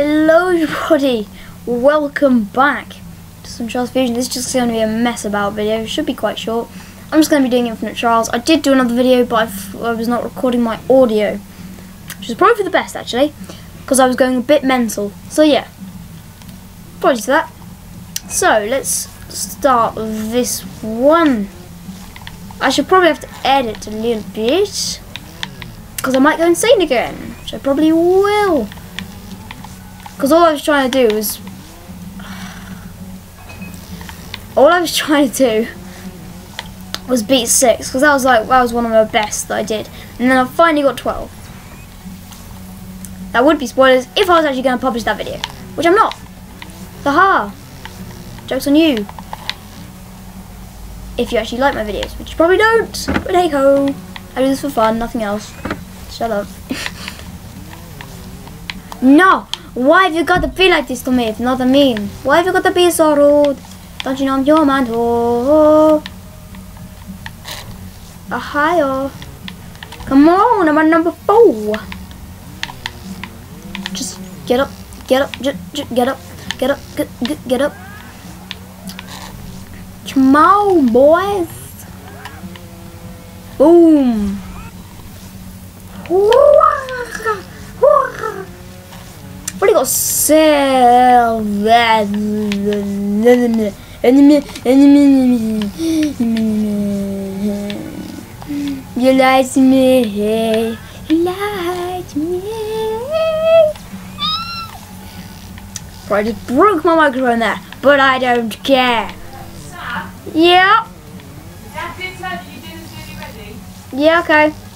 Hello everybody, welcome back to some Trials Fusion. This is just going to be a mess about video, it should be quite short. I'm just going to be doing Infinite Trials. I did do another video but I was not recording my audio, which is probably for the best actually, because I was going a bit mental. So yeah, apologies for that. So let's start this one. I should probably have to edit a little bit, because I might go insane again, which I probably will. Because all I was trying to do was... All I was trying to do was beat 6. Because that was like, that was one of my best that I did. And then I finally got 12. That would be spoilers if I was actually going to publish that video. Which I'm not. Haha. Joke's on you. If you actually like my videos. Which you probably don't. But hey ho. I do this for fun, nothing else. Shut up. no! Why have you got to be like this to me? It's not a mean. Why have you got to be so rude? Don't you know I'm your man? Oh. Ohio. Come on, I'm at number four. Just get up, get up, just, just get up, get up, get, get, get up. Come on, boys. Boom. What do you got sell that You lied me You lied me I just broke my microphone there But I don't care? Yeah Dad did tell you you didn't do ready. Yeah, okay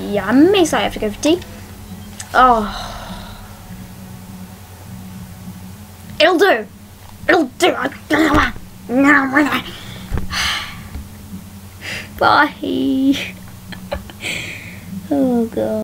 Yeah, I'm have to go for tea. Oh. It'll do. It'll do. Bye. oh god.